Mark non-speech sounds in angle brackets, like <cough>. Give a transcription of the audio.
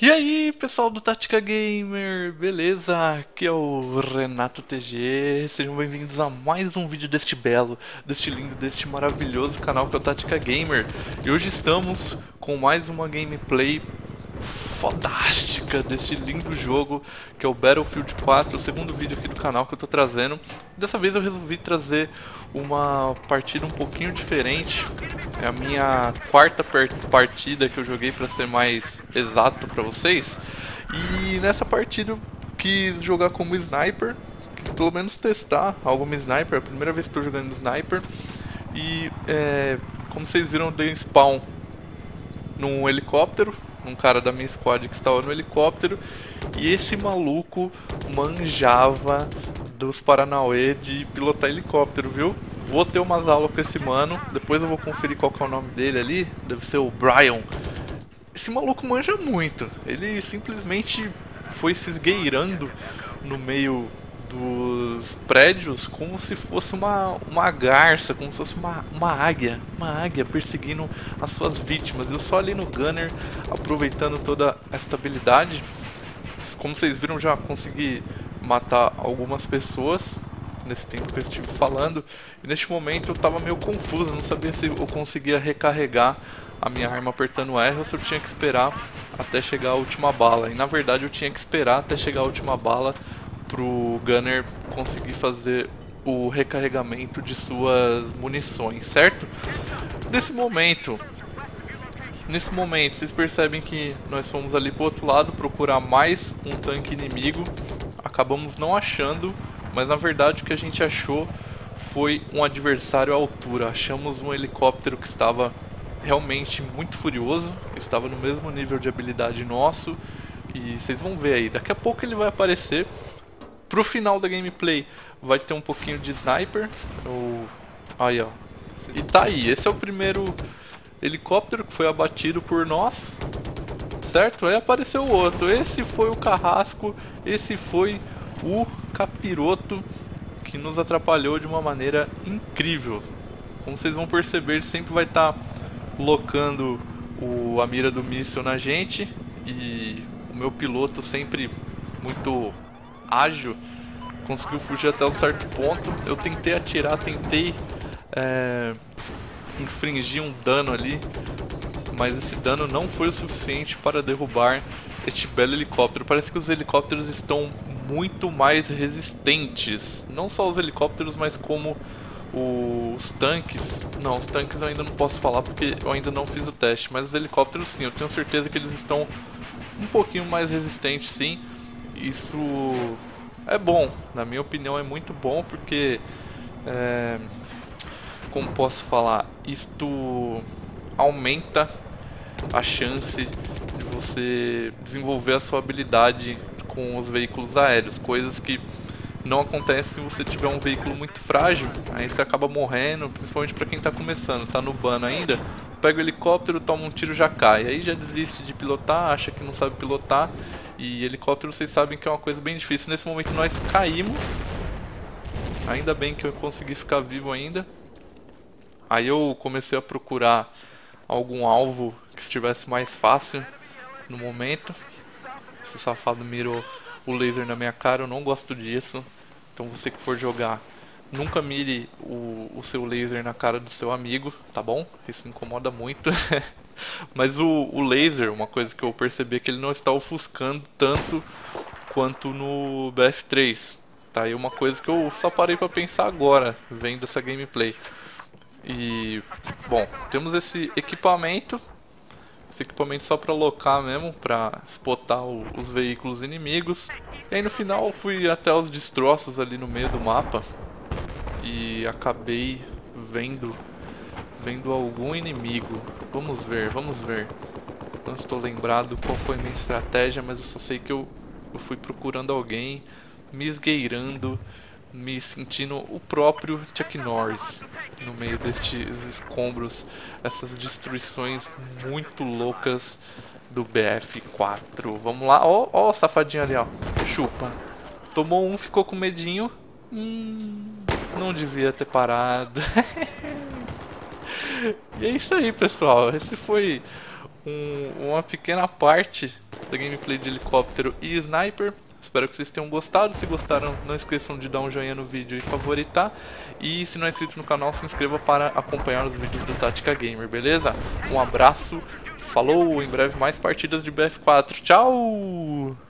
E aí, pessoal do Tática Gamer, beleza? Aqui é o Renato TG, sejam bem-vindos a mais um vídeo deste belo, deste lindo, deste maravilhoso canal que é o Tática Gamer. E hoje estamos com mais uma gameplay fodástica desse lindo jogo que é o Battlefield 4, o segundo vídeo aqui do canal que eu tô trazendo. Dessa vez eu resolvi trazer uma partida um pouquinho diferente. É a minha quarta partida que eu joguei para ser mais exato para vocês. E nessa partida eu quis jogar como sniper, quis pelo menos testar alguma sniper, é a primeira vez que estou jogando sniper. E é, como vocês viram, eu dei spawn num helicóptero, um cara da minha squad que estava no helicóptero e esse maluco manjava dos Paranauê de pilotar helicóptero, viu? Vou ter umas aulas com esse mano, depois eu vou conferir qual é o nome dele ali, deve ser o Brian. Esse maluco manja muito, ele simplesmente foi se esgueirando no meio dos prédios como se fosse uma, uma garça, como se fosse uma, uma águia, uma águia perseguindo as suas vítimas. Eu só ali no Gunner, aproveitando toda esta habilidade, como vocês viram, já consegui matar algumas pessoas nesse tempo que eu estive falando. E neste momento eu estava meio confuso, não sabia se eu conseguia recarregar a minha arma apertando R ou se eu tinha que esperar até chegar a última bala. E na verdade eu tinha que esperar até chegar a última bala pro Gunner conseguir fazer o recarregamento de suas munições, certo? Nesse momento, nesse momento, vocês percebem que nós fomos ali pro outro lado procurar mais um tanque inimigo, acabamos não achando, mas na verdade o que a gente achou foi um adversário à altura. Achamos um helicóptero que estava realmente muito furioso, estava no mesmo nível de habilidade nosso, e vocês vão ver aí, daqui a pouco ele vai aparecer Pro final da gameplay vai ter um pouquinho de sniper. Ou... Aí, ó. E tá aí, esse é o primeiro helicóptero que foi abatido por nós. Certo? Aí apareceu o outro. Esse foi o carrasco, esse foi o capiroto que nos atrapalhou de uma maneira incrível. Como vocês vão perceber, ele sempre vai estar tá locando o, a mira do míssil na gente e o meu piloto sempre muito ágil, conseguiu fugir até um certo ponto. Eu tentei atirar, tentei é, infringir um dano ali, mas esse dano não foi o suficiente para derrubar este belo helicóptero. Parece que os helicópteros estão muito mais resistentes. Não só os helicópteros, mas como os tanques. Não, os tanques eu ainda não posso falar porque eu ainda não fiz o teste. Mas os helicópteros sim, eu tenho certeza que eles estão um pouquinho mais resistentes sim isso é bom, na minha opinião é muito bom porque é, como posso falar, isto aumenta a chance de você desenvolver a sua habilidade com os veículos aéreos, coisas que não acontecem se você tiver um veículo muito frágil, aí você acaba morrendo, principalmente para quem está começando, está no ban ainda, pega o helicóptero, toma um tiro já cai, aí já desiste de pilotar, acha que não sabe pilotar e helicóptero vocês sabem que é uma coisa bem difícil. Nesse momento nós caímos. Ainda bem que eu consegui ficar vivo ainda. Aí eu comecei a procurar algum alvo que estivesse mais fácil no momento. Esse safado mirou o laser na minha cara, eu não gosto disso. Então você que for jogar, nunca mire o, o seu laser na cara do seu amigo, tá bom? Isso incomoda muito. <laughs> Mas o, o laser, uma coisa que eu percebi é que ele não está ofuscando tanto quanto no BF3. Tá aí uma coisa que eu só parei para pensar agora, vendo essa gameplay. E, bom, temos esse equipamento. Esse equipamento só para locar mesmo, para spotar o, os veículos inimigos. E aí no final fui até os destroços ali no meio do mapa. E acabei vendo vendo algum inimigo. Vamos ver, vamos ver. Não estou lembrado qual foi minha estratégia, mas eu só sei que eu, eu fui procurando alguém, me esgueirando, me sentindo o próprio Chuck Norris no meio destes escombros, essas destruições muito loucas do BF4. Vamos lá, ó, ó safadinho ali, ó. Chupa. Tomou um, ficou com medinho. Hum, não devia ter parado. <laughs> e é isso aí, pessoal. Esse foi um, uma pequena parte da gameplay de helicóptero e sniper. Espero que vocês tenham gostado. Se gostaram, não esqueçam de dar um joinha no vídeo e favoritar. E se não é inscrito no canal, se inscreva para acompanhar os vídeos do Tática Gamer, beleza? Um abraço, falou, em breve mais partidas de BF4. Tchau!